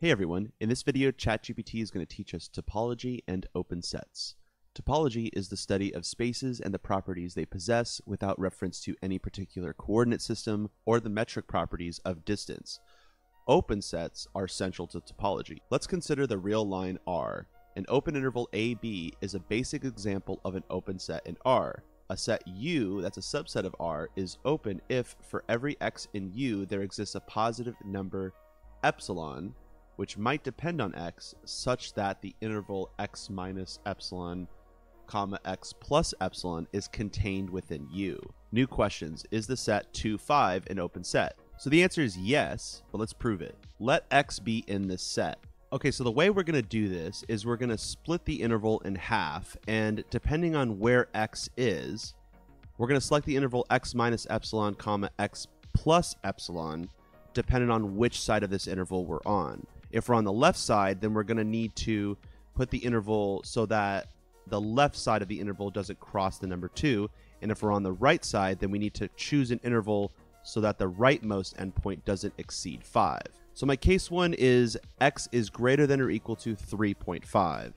Hey everyone, in this video ChatGPT is going to teach us topology and open sets. Topology is the study of spaces and the properties they possess without reference to any particular coordinate system or the metric properties of distance. Open sets are central to topology. Let's consider the real line R. An open interval AB is a basic example of an open set in R. A set U that's a subset of R is open if for every x in U there exists a positive number epsilon which might depend on x such that the interval x minus epsilon comma x plus epsilon is contained within U. New questions. Is the set 2, 5 an open set? So the answer is yes, but let's prove it. Let x be in this set. Okay, so the way we're going to do this is we're going to split the interval in half, and depending on where x is, we're going to select the interval x minus epsilon comma x plus epsilon, depending on which side of this interval we're on. If we're on the left side, then we're going to need to put the interval so that the left side of the interval doesn't cross the number 2. And if we're on the right side, then we need to choose an interval so that the rightmost endpoint doesn't exceed 5. So my case 1 is x is greater than or equal to 3.5.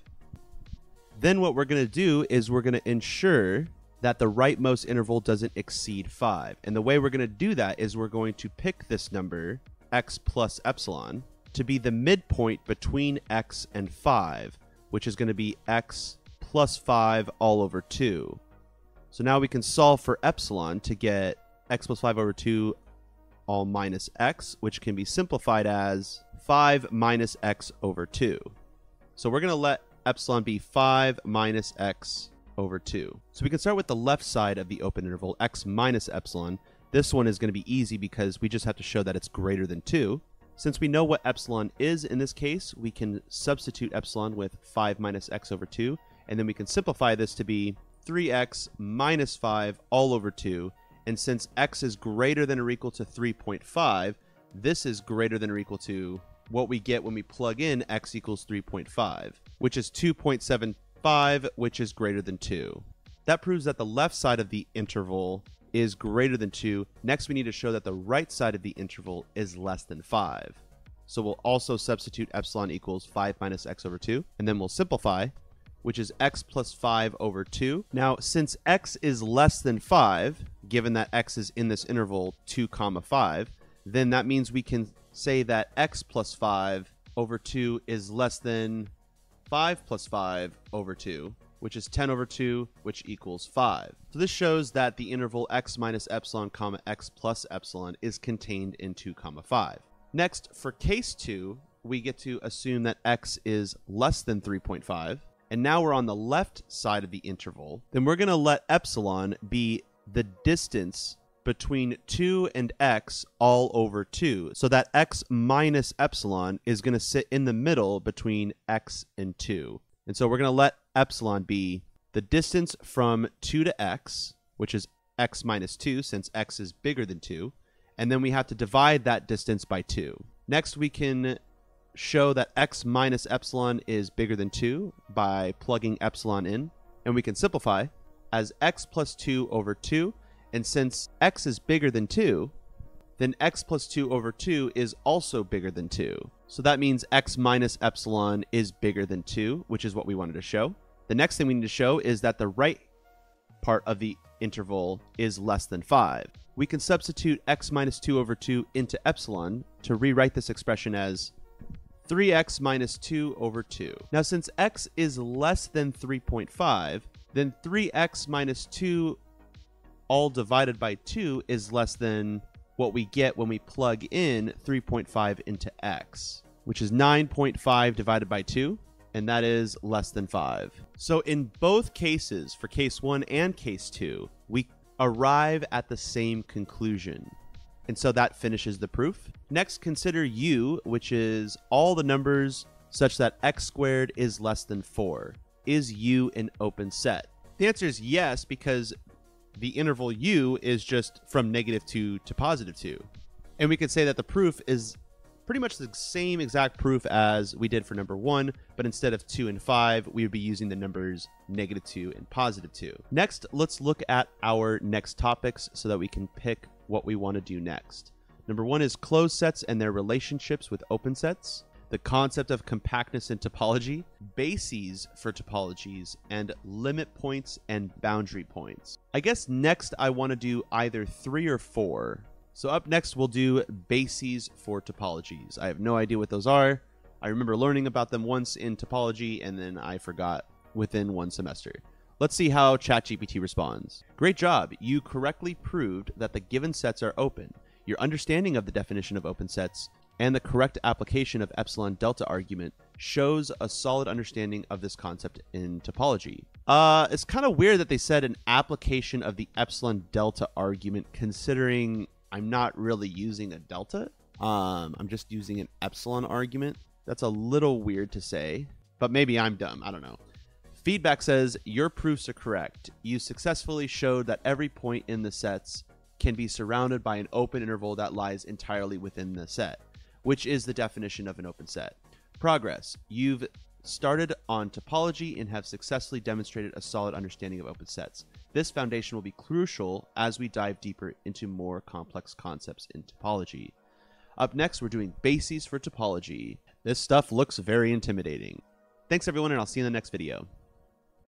Then what we're going to do is we're going to ensure that the rightmost interval doesn't exceed 5. And the way we're going to do that is we're going to pick this number, x plus epsilon, to be the midpoint between x and 5, which is going to be x plus 5 all over 2. So now we can solve for epsilon to get x plus 5 over 2 all minus x, which can be simplified as 5 minus x over 2. So we're going to let epsilon be 5 minus x over 2. So we can start with the left side of the open interval, x minus epsilon. This one is going to be easy because we just have to show that it's greater than 2. Since we know what epsilon is in this case, we can substitute epsilon with 5 minus x over 2, and then we can simplify this to be 3x minus 5 all over 2. And since x is greater than or equal to 3.5, this is greater than or equal to what we get when we plug in x equals 3.5, which is 2.75, which is greater than 2. That proves that the left side of the interval is greater than 2. Next, we need to show that the right side of the interval is less than 5. So we'll also substitute epsilon equals 5 minus x over 2, and then we'll simplify, which is x plus 5 over 2. Now, since x is less than 5, given that x is in this interval 2 comma 5, then that means we can say that x plus 5 over 2 is less than 5 plus 5 over 2, which is 10 over 2, which equals 5. So this shows that the interval x minus epsilon comma x plus epsilon is contained in 2 comma 5. Next, for case 2, we get to assume that x is less than 3.5, and now we're on the left side of the interval. Then we're going to let epsilon be the distance between 2 and x all over 2. So that x minus epsilon is going to sit in the middle between x and 2. And so we're going to let epsilon be the distance from 2 to x, which is x minus 2 since x is bigger than 2. And then we have to divide that distance by 2. Next, we can show that x minus epsilon is bigger than 2 by plugging epsilon in. And we can simplify as x plus 2 over 2. And since x is bigger than 2, then x plus 2 over 2 is also bigger than 2. So that means x minus epsilon is bigger than 2, which is what we wanted to show. The next thing we need to show is that the right part of the interval is less than 5. We can substitute x minus 2 over 2 into epsilon to rewrite this expression as 3x minus 2 over 2. Now, since x is less than 3.5, then 3x minus 2 all divided by 2 is less than what we get when we plug in 3.5 into x, which is 9.5 divided by 2, and that is less than 5. So in both cases, for case 1 and case 2, we arrive at the same conclusion. And so that finishes the proof. Next, consider u, which is all the numbers such that x squared is less than 4. Is u an open set? The answer is yes, because the interval u is just from negative 2 to positive 2. And we could say that the proof is pretty much the same exact proof as we did for number 1, but instead of 2 and 5, we would be using the numbers negative 2 and positive 2. Next, let's look at our next topics so that we can pick what we want to do next. Number 1 is closed sets and their relationships with open sets. The concept of compactness in topology, bases for topologies, and limit points and boundary points. I guess next I want to do either three or four. So up next we'll do bases for topologies. I have no idea what those are. I remember learning about them once in topology and then I forgot within one semester. Let's see how ChatGPT responds. Great job. You correctly proved that the given sets are open. Your understanding of the definition of open sets and the correct application of epsilon delta argument shows a solid understanding of this concept in topology. Uh, it's kind of weird that they said an application of the epsilon delta argument, considering I'm not really using a delta. Um, I'm just using an epsilon argument. That's a little weird to say, but maybe I'm dumb. I don't know. Feedback says your proofs are correct. You successfully showed that every point in the sets can be surrounded by an open interval that lies entirely within the set which is the definition of an open set. Progress. You've started on topology and have successfully demonstrated a solid understanding of open sets. This foundation will be crucial as we dive deeper into more complex concepts in topology. Up next, we're doing bases for topology. This stuff looks very intimidating. Thanks everyone, and I'll see you in the next video.